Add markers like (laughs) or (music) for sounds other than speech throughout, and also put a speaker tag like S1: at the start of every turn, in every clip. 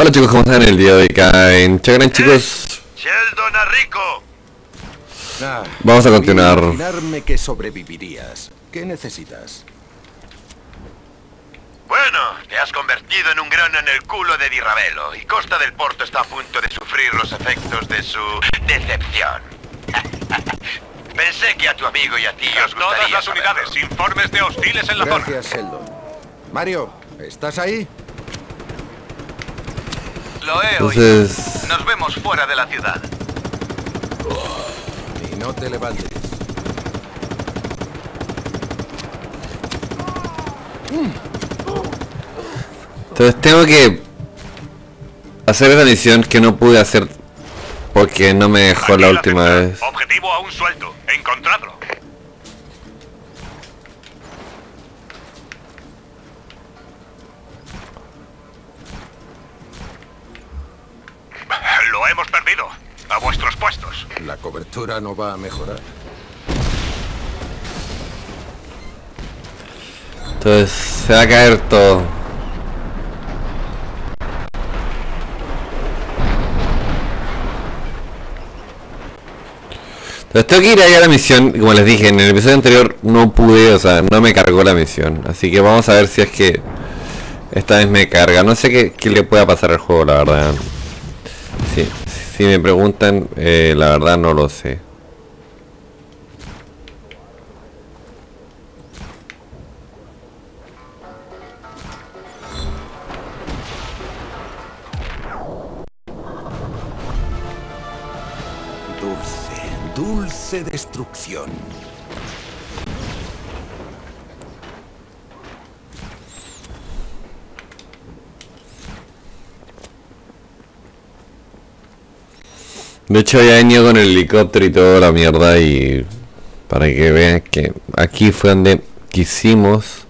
S1: Hola chicos, ¿cómo están el día de hoy acá en Chagran chicos?
S2: Sheldon a Rico.
S3: Ah,
S1: Vamos a continuar.
S3: que sobrevivirías. ¿Qué necesitas?
S2: Bueno, te has convertido en un grano en el culo de Di Ravelo y Costa del Porto está a punto de sufrir los efectos de su decepción. (laughs) Pensé que a tu amigo y a ti os gustaría
S4: Todas las
S2: saberlo.
S4: unidades, informes de hostiles en la zona.
S3: Gracias, Sheldon. Mario, ¿estás ahí?
S4: Lo he
S1: Entonces-
S4: oído. Nos vemos fuera de la ciudad.
S3: Y no te levantes.
S1: Entonces tengo que hacer esa misión que no pude hacer porque no me dejó
S4: Aquí
S1: la última
S4: central.
S1: vez.
S4: Objetivo aún suelto. Encontrarlo. Lo hemos perdido. A vuestros puestos.
S3: La cobertura no va a mejorar.
S1: Entonces se va a caer todo. Entonces tengo que ir ahí a la misión, como les dije, en el episodio anterior no pude, o sea, no me cargó la misión. Así que vamos a ver si es que esta vez me carga. No sé qué, qué le pueda pasar al juego, la verdad. Si me preguntan, eh, la verdad no lo sé.
S3: Dulce, dulce destrucción.
S1: De hecho ya he con el helicóptero y toda la mierda y para que vean que aquí fue donde quisimos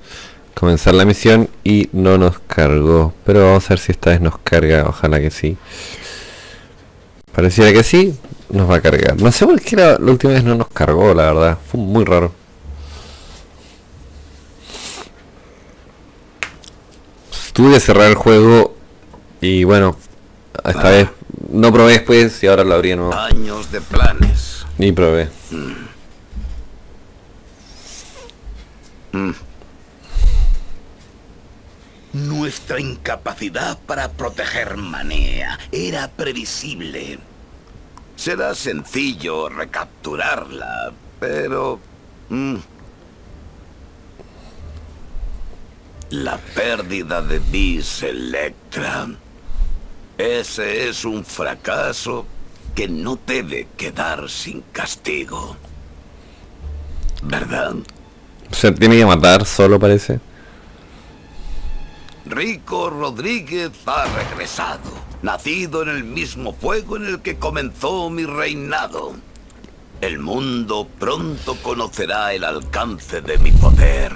S1: comenzar la misión y no nos cargó. Pero vamos a ver si esta vez nos carga, ojalá que sí. Pareciera que sí, nos va a cargar. No sé por qué la, la última vez no nos cargó, la verdad. Fue muy raro. Tuve que cerrar el juego y bueno, esta vez no probé después y ahora lo abrí de nuevo.
S2: Años de planes.
S1: Ni probé.
S5: Nuestra incapacidad para proteger Manea era previsible.
S2: Será sencillo recapturarla, pero... mm,
S5: La pérdida de Vis Electra.
S2: Ese es un fracaso.
S5: Que no debe quedar sin castigo. ¿Verdad?
S1: Se tiene que matar solo parece.
S5: Rico Rodríguez ha regresado, nacido en el mismo fuego en el que comenzó mi reinado. El mundo pronto conocerá el alcance de mi poder.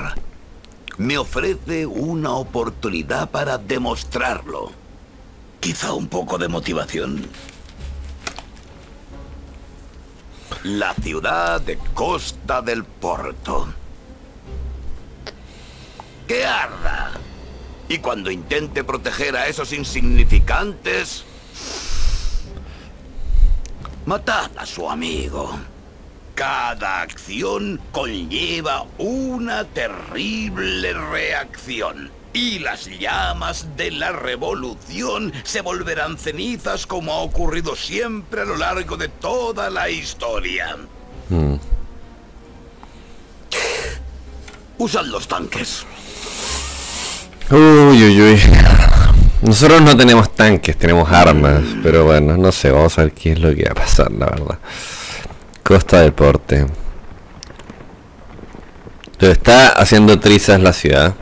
S5: Me ofrece una oportunidad para demostrarlo. Quizá un poco de motivación. La ciudad de Costa del Porto. ¡Que arda! Y cuando intente proteger a esos insignificantes... Matad a su amigo. Cada acción conlleva una terrible reacción. Y las llamas de la revolución se volverán cenizas como ha ocurrido siempre a lo largo de toda la historia. Usad los tanques.
S1: Uy, uy, uy. Nosotros no tenemos tanques, tenemos armas. Pero bueno, no sé, vamos a ver qué es lo que va a pasar, la verdad. Costa del Porte. Pero está haciendo trizas la ciudad.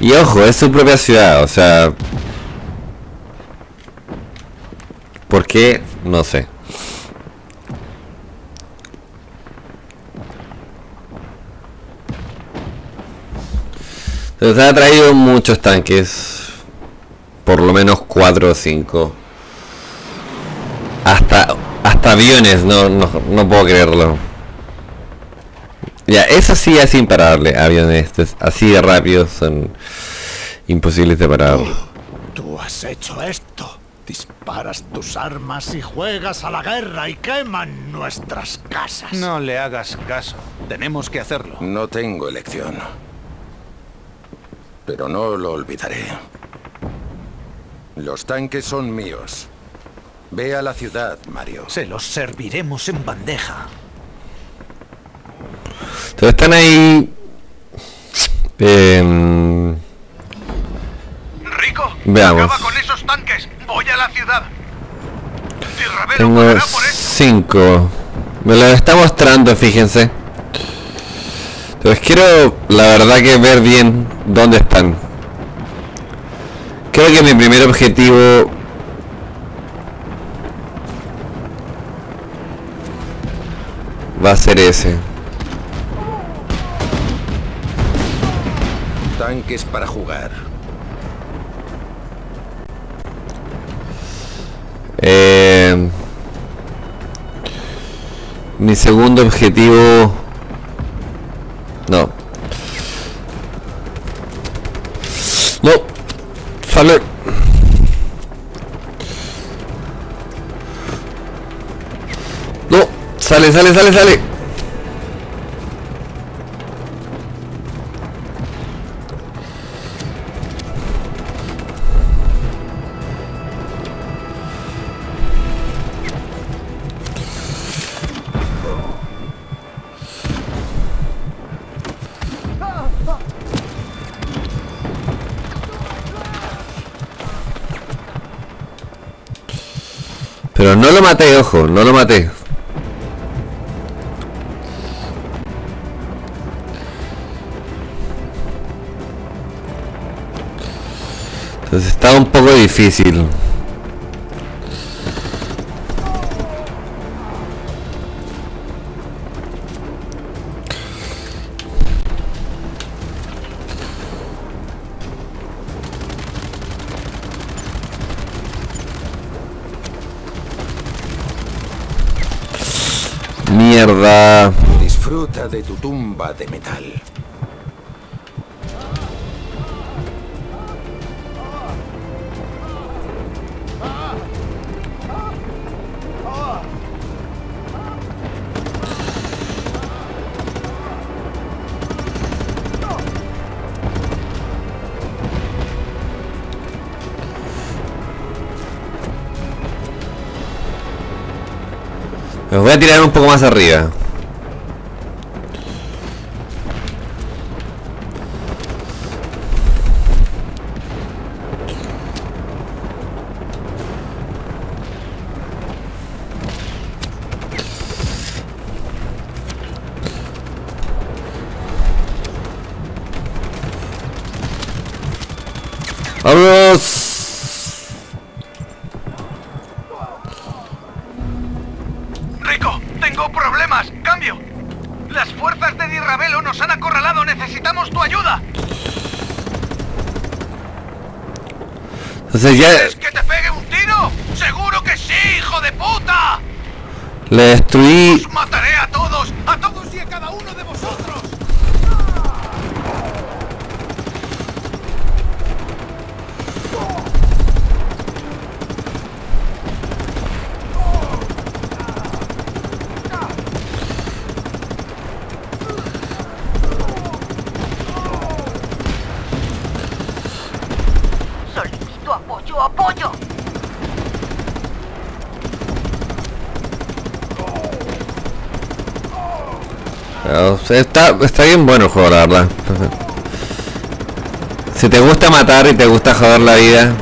S1: Y ojo, es su propia ciudad, o sea... ¿Por qué? No sé. Se ha traído muchos tanques. Por lo menos 4 o 5. Hasta, hasta aviones, no, no, no puedo creerlo. Ya, eso sí es imparable. Aviones es- así de rápidos son imposibles de parar.
S6: Tú has hecho esto. Disparas tus armas y juegas a la guerra y queman nuestras casas.
S7: No le hagas caso. Tenemos que hacerlo.
S3: No tengo elección. Pero no lo olvidaré. Los tanques son míos. Ve a la ciudad, Mario.
S6: Se los serviremos en bandeja.
S1: Entonces están ahí... em, Veamos.
S4: acaba con esos tanques. Voy a la ciudad. Tirravelo
S1: tengo
S4: pagará por esto.
S1: cinco. Me lo está mostrando, fíjense. Entonces quiero, la verdad, que ver bien dónde están. Creo que mi primer objetivo... Va a ser ese.
S3: Tanques para jugar.
S1: Eh, mi segundo objetivo... No. No. Faller. No. Sale, sale, sale, sale. Pero no lo maté, ojo, no lo maté. Entonces está un poco difícil.
S3: De tu tumba de metal.
S1: Los voy a tirar un poco más arriba. Ya
S4: ¿Quieres que te pegue un tiro? ¡Seguro que sí, hijo de puta!
S1: le destruí
S4: ¡Os mataré a todos! ¡A todos y a cada uno de vosotros!
S8: Solicito apoyo, apoyo.
S1: Está, está bien bueno el juego, la verdad. Si te gusta matar y te gusta joder la vida.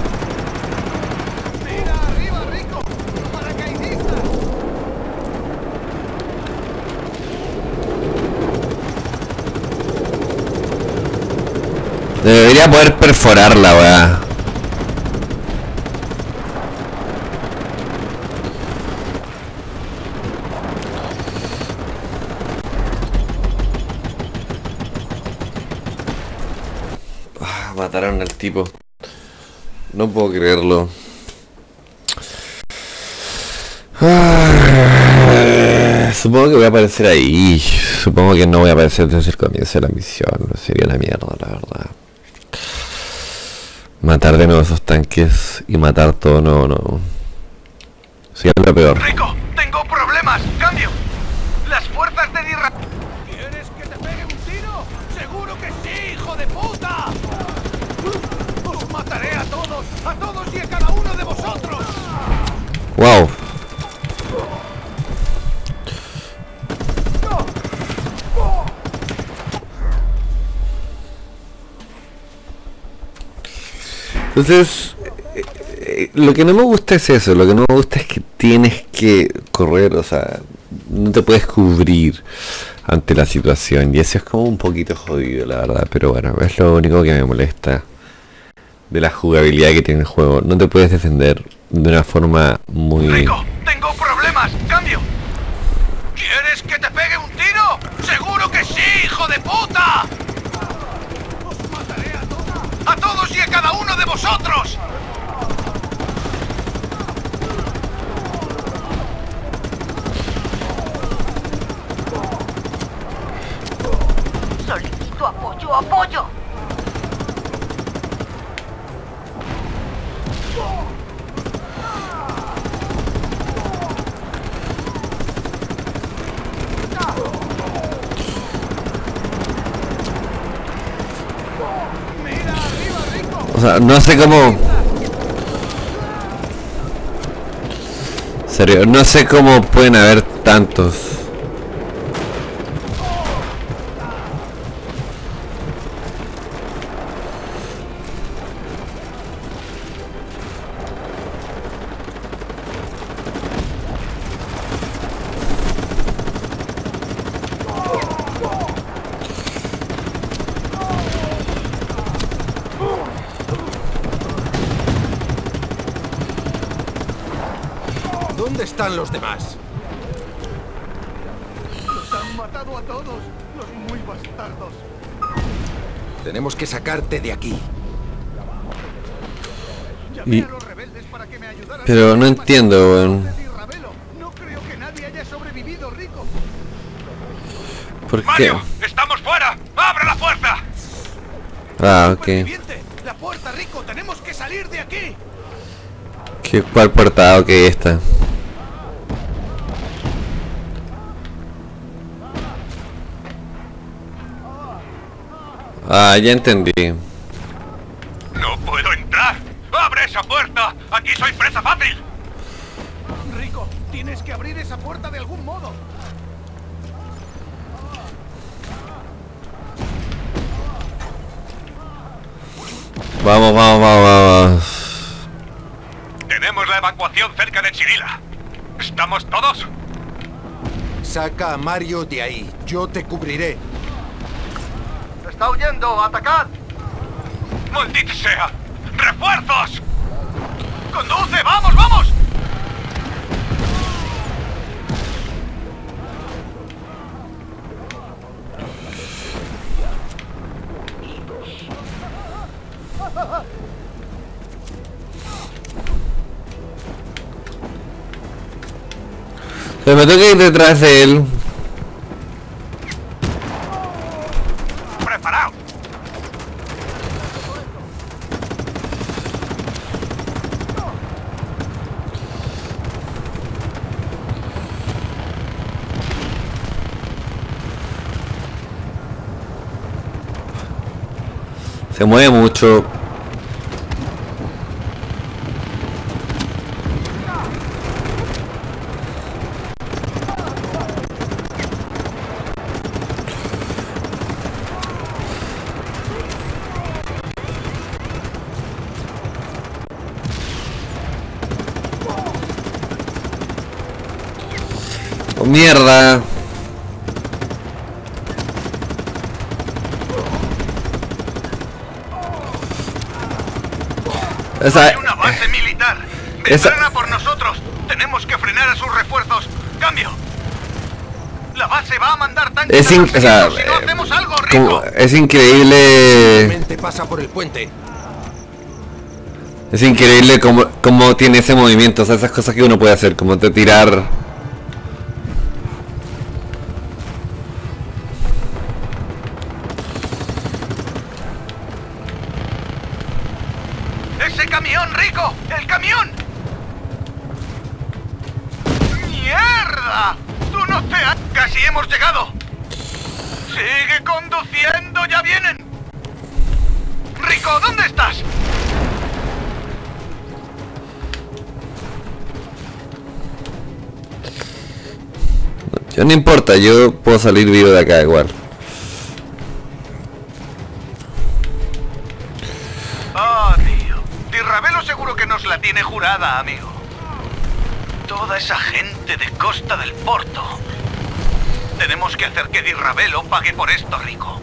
S1: Debería poder perforarla, weá. Ah, Mataron al tipo. No puedo creerlo. Ah, Supongo que voy a aparecer ahí. Supongo que no voy a aparecer desde el comienzo de la misión. Sería la mierda, la verdad. Matar de nuevo esos tanques y matar todo, no, no. Es lo peor.
S4: Rico, tengo problemas. Cambio. Las fuerzas de a todos, y a cada uno de vosotros.
S1: Wow. Entonces, eh, eh, lo que no me gusta es eso, lo que no me gusta es que tienes que correr, o sea, no te puedes cubrir ante la situación y eso es como un poquito jodido, la verdad, pero bueno, es lo único que me molesta de la jugabilidad que tiene el juego. No te puedes defender de una forma muy...
S4: Rico, tengo problemas. Cambio. ¿Quieres que te pegue un tiro? Seguro que sí, hijo de puta. Os mataré a todos. A todos y a cada uno de vosotros.
S8: Solicito apoyo, apoyo.
S1: No sé cómo... Serio, no sé cómo pueden haber tantos.
S3: Tenemos que sacarte de aquí.
S4: Llamé
S1: Y-
S4: a los rebeldes para que me ayudaran.
S1: Pero no entiendo, weón. ¿Por qué?
S4: Mario, estamos fuera. ¡Abre la puerta!
S1: Ah, ok.
S4: La puerta, Rico. Tenemos que salir de aquí.
S1: ¿Qué, ¿Cuál puerta? Ah, Ok, esta. Ah, ya entendí.
S4: No puedo entrar. ¡Abre esa puerta! ¡Aquí soy presa fácil! Rico, tienes que abrir esa puerta de algún modo.
S1: Vamos, vamos, vamos, vamos.
S4: Tenemos la evacuación cerca de Chirila. ¿Estamos todos?
S3: Saca a Mario de ahí. Yo te cubriré.
S4: ¡Está huyendo! ¡Atacad! ¡Maldita sea! ¡Refuerzos! ¡Conduce! ¡Vamos, vamos!
S1: Se me toca ir detrás de él. Se mueve mucho. Oh, mierda. Esa,
S4: Hay una base militar. A por nosotros. Tenemos que frenar a sus refuerzos. ¡Cambio! La base va a mandar tanques
S1: es, in- o sea,
S4: si no
S1: eh,
S4: hacemos algo,
S1: como-
S4: Rico.
S1: es increíble.
S3: Pasa por el puente.
S1: Es increíble cómo, cómo tiene ese movimiento, o sea, esas cosas que uno puede hacer, como de tirar. Importa, yo puedo salir vivo de acá igual.
S4: Oh, tío. Tirravelo seguro que nos la tiene jurada, amigo. Toda esa gente de Costa del Porto. Tenemos que hacer que Dirravelo pague por esto, Rico.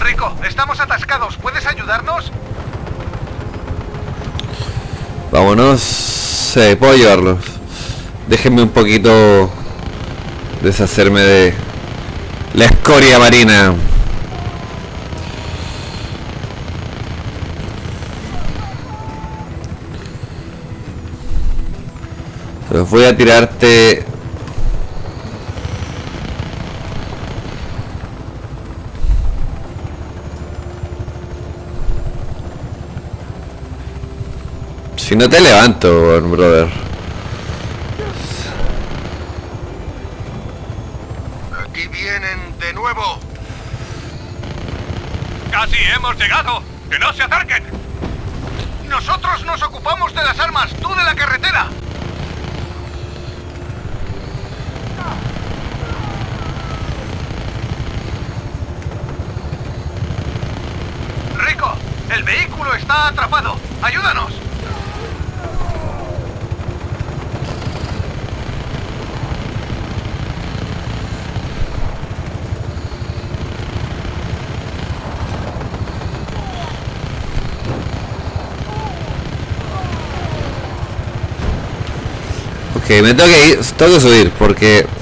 S4: Rico, estamos atascados. ¿Puedes ayudarnos?
S1: Vámonos. Sí, puedo llevarlos. Déjenme un poquito deshacerme de la escoria marina. Los voy a tirarte Si no te levanto, brother.
S4: Aquí vienen de nuevo. Casi hemos llegado. Que no se acerquen. Nosotros nos ocupamos de las armas, tú de la carretera. Rico, el vehículo está atrapado. Ayúdanos.
S1: Ok, me tengo que ir, tengo que subir porque...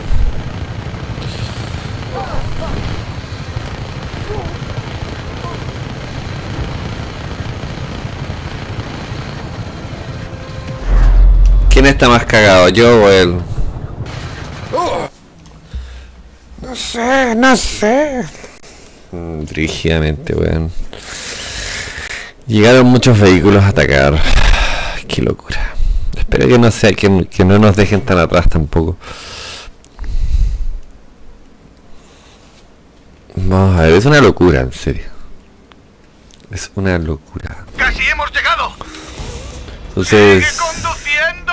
S1: está más cagado, yo o él?
S6: No sé, no sé.
S1: Mm, Rígidamente, weón. Llegaron muchos vehículos a atacar. Qué locura. Espero que no sea, que, que no nos dejen tan atrás tampoco. Vamos a ver, es una locura, en serio. Es una locura.
S4: Casi hemos llegado.
S1: Entonces,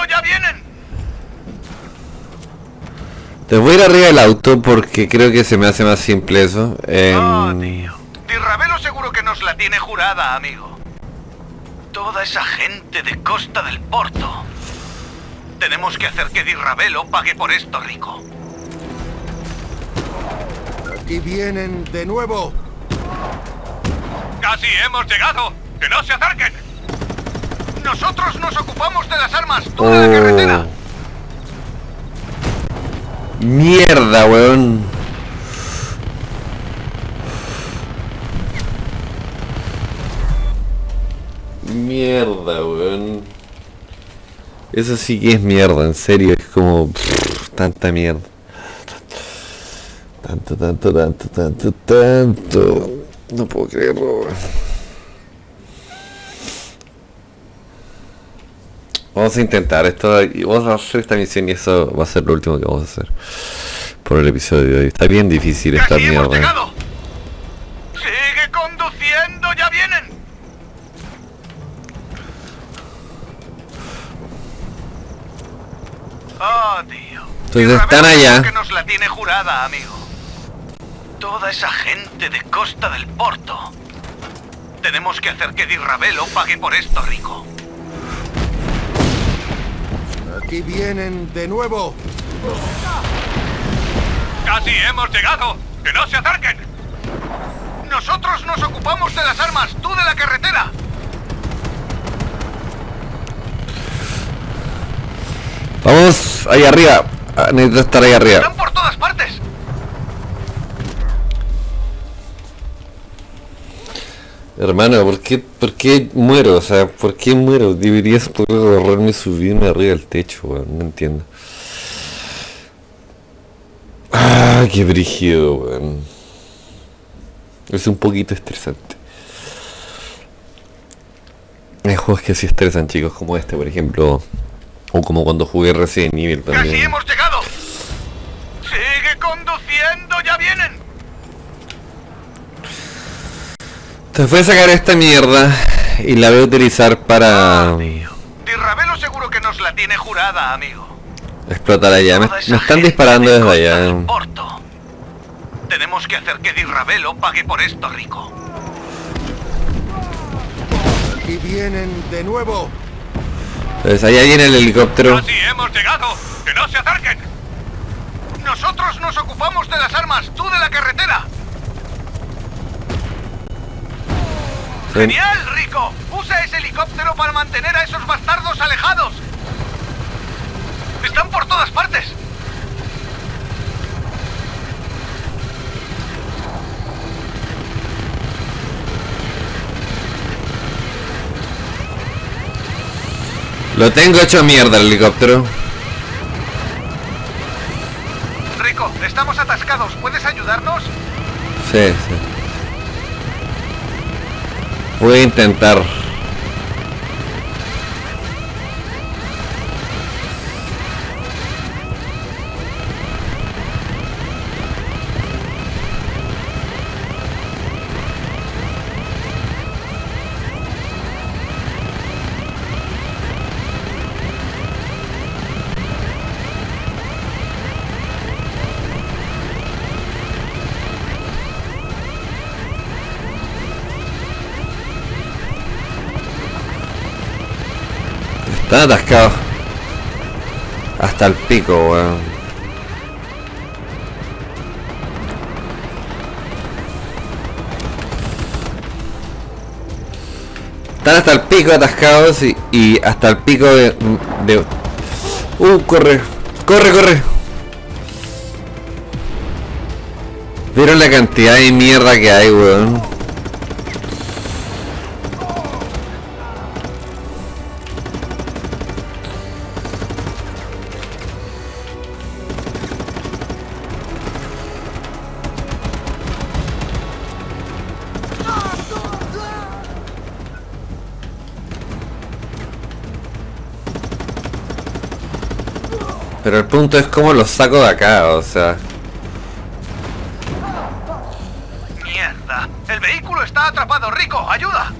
S4: Ya vienen.
S1: te voy a ir arriba del auto porque creo que se me hace más simple eso.
S4: Oh, tío. Tirravelo seguro que nos la tiene jurada, amigo. Toda esa gente de Costa del Porto. Tenemos que hacer que Dirravelo pague por esto, Rico.
S6: Aquí vienen de nuevo.
S4: Casi hemos llegado. ¡Que no se acerquen! Nosotros nos ocupamos de las armas, tú de la carretera.
S1: Oh. Mierda, weón. Mierda, weón. Eso sí que es mierda, en serio, es como tanta mierda. Tanto, tanto, tanto, tanto, tanto. No puedo creerlo, weón. Vamos a intentar esto y vamos a hacer esta misión y eso va a ser lo último que vamos a hacer por el episodio de hoy. Está bien difícil esta
S4: ¡Casi hemos
S1: mierda.
S4: llegado! ¡Sigue conduciendo! ¡Ya vienen! Oh, tío.
S1: Entonces están allá.
S4: que nos la tiene jurada, amigo. Toda esa gente de Costa del Porto. Tenemos que hacer que Dirravelo pague por esto, Rico.
S6: Aquí vienen de nuevo.
S4: ¡Casi hemos llegado! ¡Que no se acerquen! Nosotros nos ocupamos de las armas, tú de la carretera.
S1: Vamos ahí arriba. Ah, Necesito estar ahí arriba.
S4: Están por todas partes.
S1: Hermano, ¿por qué, ¿por qué muero? O sea, ¿por qué muero? Deberías poder agarrarme y subirme arriba del techo, weón. No entiendo. Ah, qué brígido, weón. Es un poquito estresante. Hay juegos que sí estresan, chicos, como este, por ejemplo. O como cuando jugué Resident Evil
S4: ¡Casi
S1: también.
S4: hemos llegado! ¡Sigue conduciendo! ¡Ya vienen!
S1: Entonces voy a sacar esta mierda y la voy a utilizar para
S4: Tirravelo seguro que nos la tiene jurada, amigo.
S1: explotar allá. Me, me están disparando
S4: de
S1: desde allá.
S4: Tenemos que hacer que Dirravelo pague por esto, Rico.
S6: Y vienen de nuevo.
S1: Entonces allá viene el helicóptero.
S4: ¡Casi hemos llegado! ¡Que no se acerquen! Nosotros nos ocupamos de las armas, tú de la carretera. ¡Genial, Rico! Usa ese helicóptero para mantener a esos bastardos alejados. Están por todas partes.
S1: Lo tengo hecho mierda el helicóptero.
S4: Rico, estamos atascados. ¿Puedes ayudarnos?
S1: Sí, sí. Voy a intentar. Están atascados. Hasta el pico, weón. Están hasta el pico atascados y, y hasta el pico de, de... Uh, corre. Corre, corre. ¿Vieron la cantidad de mierda que hay, weón? Punto es cómo los saco de acá, o sea...
S4: Mierda. El vehículo está atrapado, Rico. ¡Ayuda!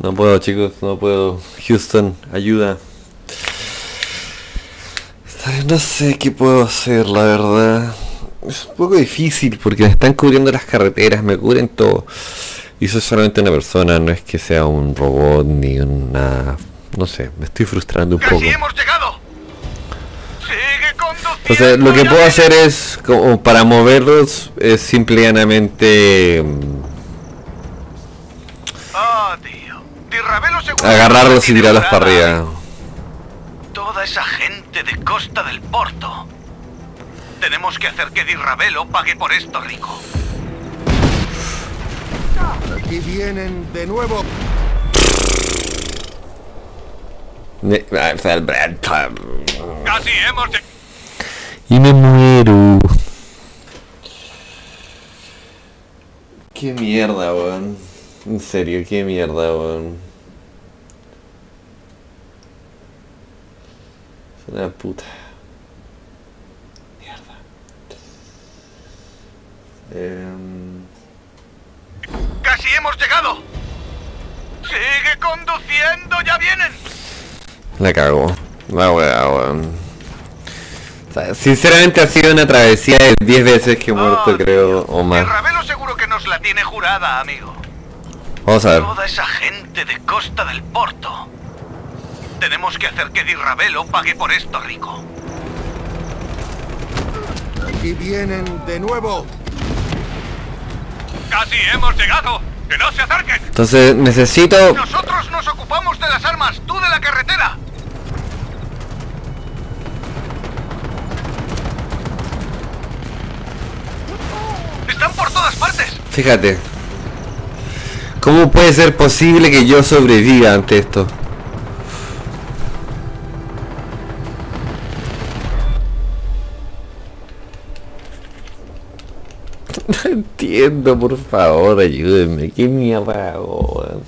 S1: No puedo chicos, no puedo. Houston, ayuda. Ay, No sé qué puedo hacer, la verdad. Es un poco difícil porque me están cubriendo las carreteras, me cubren todo. Y soy solamente una persona, no es que sea un robot ni una... No sé, me estoy frustrando un poco.
S4: ¡Casi hemos llegado!
S1: Entonces lo que puedo hacer es, como para moverlos, es simple y llanamente mm,
S4: ¡Ah, tío!
S1: Agarrarlos y tirarlos para arriba.
S4: Toda esa gente de Costa del Porto. Tenemos que hacer que Dirravelo pague por esto, Rico.
S6: Y vienen de nuevo.
S4: ¡Casi hemos llegado!
S1: Y me muero. Qué mierda, weón. En serio, qué mierda, weón. Es una puta. Mierda. Em,
S4: ¡Casi hemos llegado! ¡Sigue conduciendo! ¡Ya vienen!
S1: la cago. La weá, weón. O sea, sinceramente ha sido una travesía de 10 veces que he muerto, creo, o más.
S4: Tirravelo seguro que nos la tiene jurada, amigo.
S1: Vamos a ver.
S4: Toda esa gente de Costa del Porto. Tenemos que hacer que Dirravelo pague por esto, Rico.
S6: Y vienen de nuevo.
S4: ¡Casi hemos llegado! ¡Que no se acerquen!
S1: Entonces necesito...
S4: Nosotros nos ocupamos de las armas, tú de la carretera. Están por todas partes.
S1: Fíjate. ¿Cómo puede ser posible que yo sobreviva ante esto? Por favor, ayúdenme. ¿Qué mierda hago?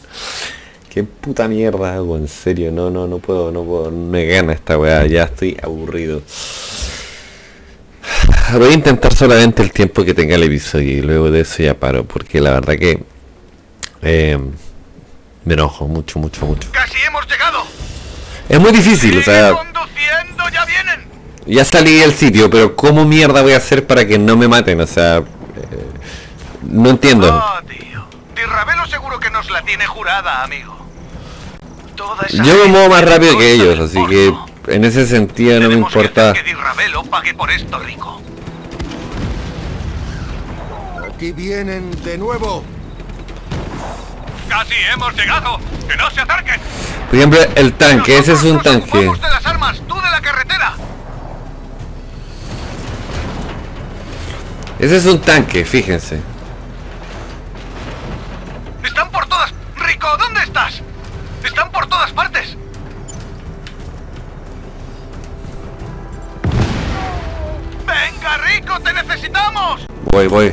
S1: ¿Qué puta mierda hago? En serio, no, no, no puedo, no puedo. Me gana esta weá, ya estoy aburrido. Voy a intentar solamente el tiempo que tenga el episodio y luego de eso ya paro, porque la verdad que eh, me enojo mucho, mucho, mucho.
S4: ¡Casi hemos llegado!
S1: Es muy difícil, o
S4: ¡Sigue
S1: sea,
S4: conduciendo! ¡Ya vienen!
S1: ya salí del sitio, pero ¿cómo mierda voy a hacer para que no me maten? O sea, no entiendo.
S4: Oh, tío. Tirravelo seguro que nos la tiene jurada, amigo. Toda esa
S1: Yo me muevo más rápido que ellos, así que en ese sentido no me
S4: que
S1: importa.
S4: hacer que Tirravelo pague por esto, rico.
S3: Aquí vienen de nuevo.
S4: ¡Casi hemos llegado! ¡Que no se acerquen!
S1: Por ejemplo, el tanque, ese es un tanque.
S4: de las armas, tú de la carretera.
S1: Ese es un tanque, fíjense.
S4: Están por todas... Rico, ¿dónde estás? Están por todas partes. Venga, Rico, te necesitamos.
S1: Voy, voy.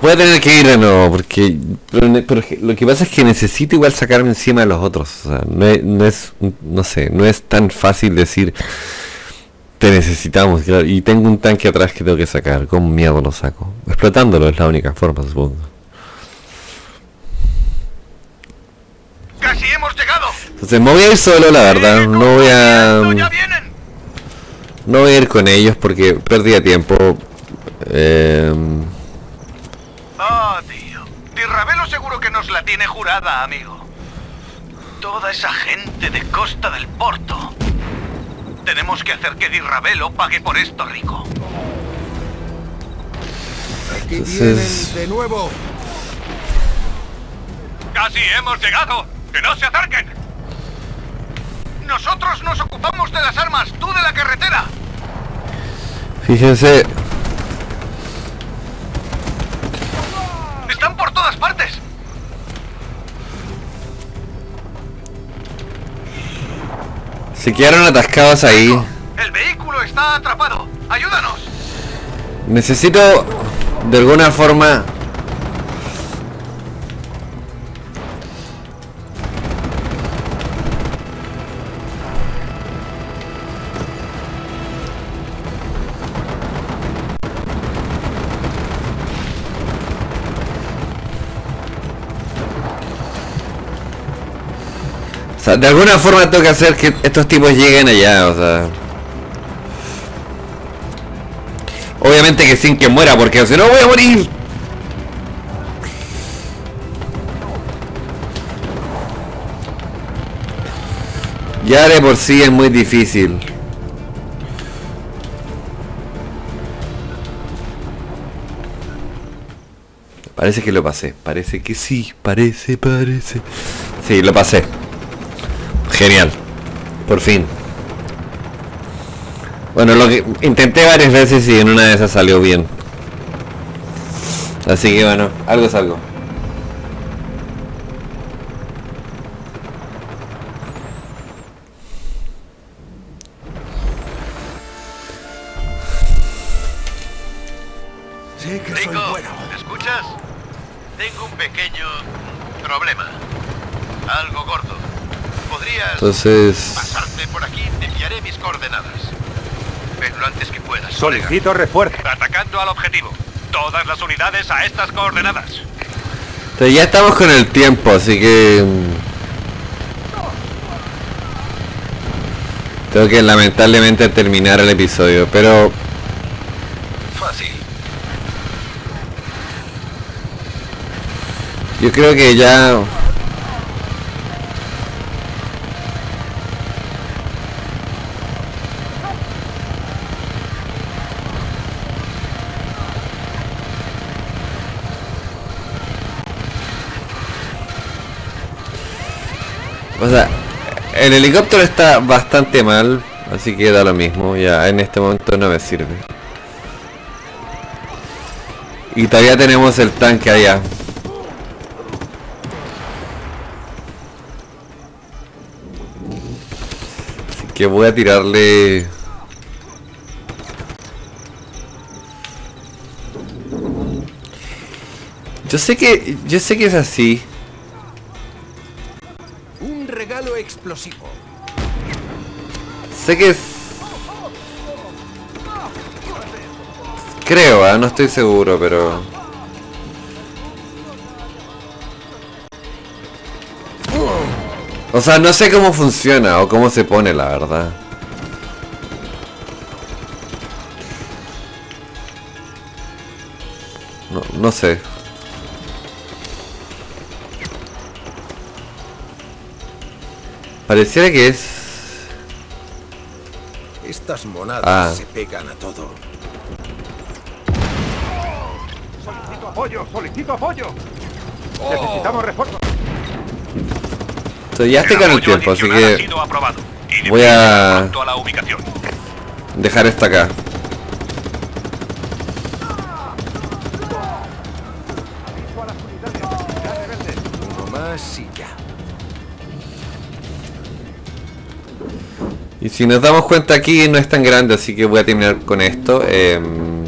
S1: Voy a tener que ir de nuevo porque pero lo que pasa es que necesito igual sacarme encima de los otros. O sea, no no es no sé, no es tan fácil decir te necesitamos claro, y tengo un tanque atrás que tengo que sacar. ¿Cómo miedo lo saco? Explotándolo es la única forma, supongo.
S4: Casi hemos llegado.
S1: Entonces me voy a ir solo, la verdad. No voy a no voy a ir con ellos porque perdía tiempo. Eh,
S4: Oh, tío. Tirravelo seguro que nos la tiene jurada, amigo. Toda esa gente de Costa del Porto. Tenemos que hacer que Dirravelo pague por esto, Rico.
S3: Aquí
S1: Entonces-
S3: vienen de nuevo.
S4: ¡Casi hemos llegado! ¡Que no se acerquen! Nosotros nos ocupamos de las armas, tú de la carretera.
S1: fíjense,
S4: Están por todas partes.
S1: Se quedaron atascados ahí.
S4: El vehículo está atrapado. Ayúdanos.
S1: Necesito de alguna forma de alguna forma tengo que hacer que estos tipos lleguen allá, o sea. Obviamente que sin que muera, porque si no voy a morir. Ya de por sí es muy difícil. Parece que lo pasé. Parece que sí. Parece, parece. Sí, lo pasé. Genial. Por fin. Bueno, lo que intenté varias veces y en una de esas salió bien. Así que bueno, algo es algo.
S3: Sí que soy
S4: Rico,
S3: bueno.
S4: ¿me escuchas? Tengo un pequeño problema. Algo gordo. ¿Podrías
S1: Entonces...
S4: pasarte por aquí? Te enviaré mis coordenadas. Ven lo antes que puedas. colega.
S6: Solicito refuerzo.
S4: Atacando al objetivo. Todas las unidades a estas coordenadas.
S1: entonces ya estamos con el tiempo, así que... mm, Tengo que lamentablemente terminar el episodio, pero
S4: Fácil.
S1: yo creo que ya... el helicóptero está bastante mal, así que da lo mismo, ya en este momento no me sirve. Y todavía tenemos el tanque allá. Así que voy a tirarle... Yo sé que... Yo sé que es así. Sé que es... Creo, ¿ah? no estoy seguro, pero... O sea, no sé cómo funciona o cómo se pone, la verdad. No, no sé. Pareciera que es...
S3: Estas monadas
S1: Ah.
S3: se pegan a todo.
S4: Solicito apoyo, solicito apoyo. Necesitamos refuerzo.
S1: Estoy- ya estoy con el tiempo, así que voy a-
S2: pronto a la ubicación.
S1: dejar esto acá.
S3: Uno más y ya.
S1: Y si nos damos cuenta aquí no es tan grande, así que voy a terminar con esto. em.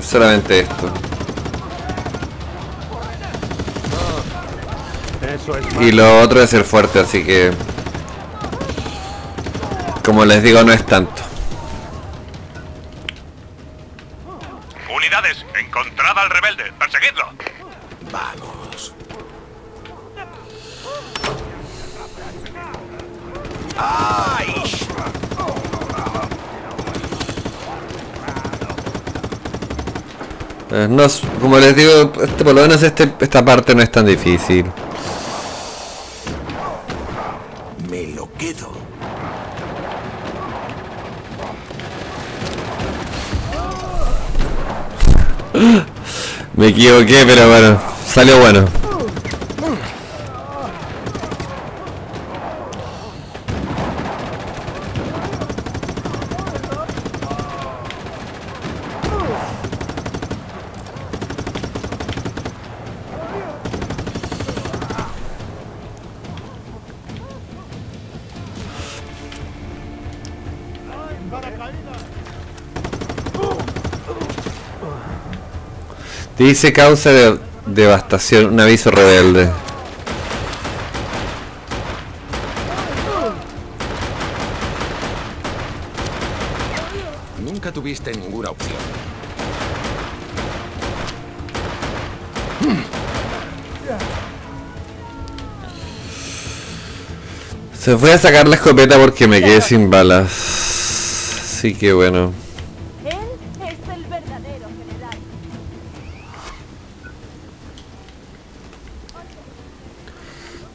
S1: Solamente esto. Y lo otro es ser fuerte, así que... Como les digo, no es tanto.
S2: Unidades, encontrada al rebelde. Perseguidlo.
S3: Vamos.
S1: Eh, no como les digo, este, por lo menos este, esta parte no es tan difícil.
S3: Me lo quedo.
S1: Me equivoqué, pero bueno, salió bueno. Dice causa de devastación, un aviso rebelde.
S3: Nunca tuviste ninguna opción.
S1: Se fue a sacar la escopeta porque me quedé sin balas. Así que bueno.
S8: Él es el verdadero general.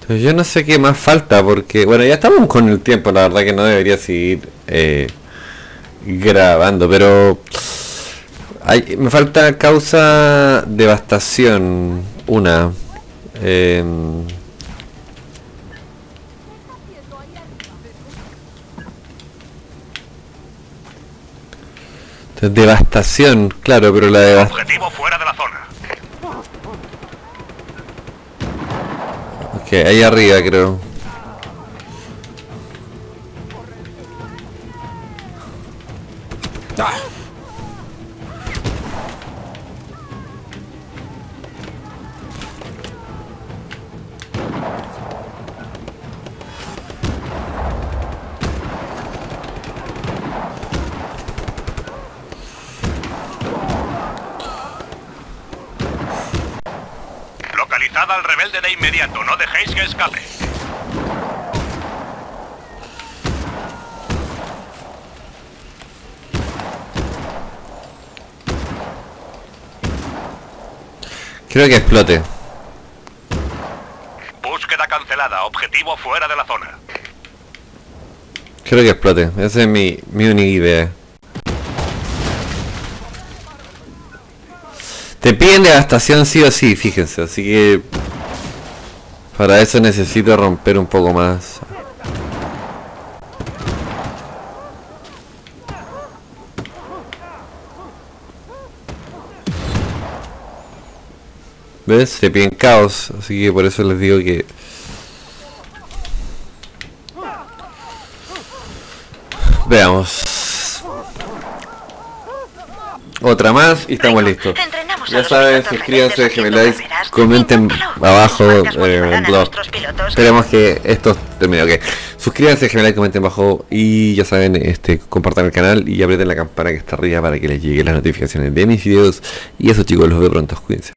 S1: Yo no sé qué más falta porque, bueno, ya estamos con el tiempo, la verdad que no debería seguir eh, grabando, pero hay- me falta causa devastación, una. em, devastación, claro, pero la devastación...
S2: Objetivo fuera de la zona.
S1: Ok, ahí arriba creo.
S2: Al rebelde de inmediato. No dejéis que escape.
S1: Creo que explote.
S2: Búsqueda cancelada. Objetivo fuera de la zona.
S1: Creo que explote. Esa es mi, mi única idea. Te piden devastación sí o sí, fíjense. Así que... Para eso necesito romper un poco más. ¿Ves? Se piden caos, así que por eso les digo que... Veamos. Otra más y estamos listos. Ya saben, suscríbanse, déjenme like, comenten abajo eh, blog. Esperemos que esto termine, ok. Suscríbanse, déjenme like, comenten abajo y ya saben, este, compartan el canal y aprieten la campana que está arriba para que les lleguen las notificaciones de mis videos. Y eso chicos, los veo pronto, cuídense.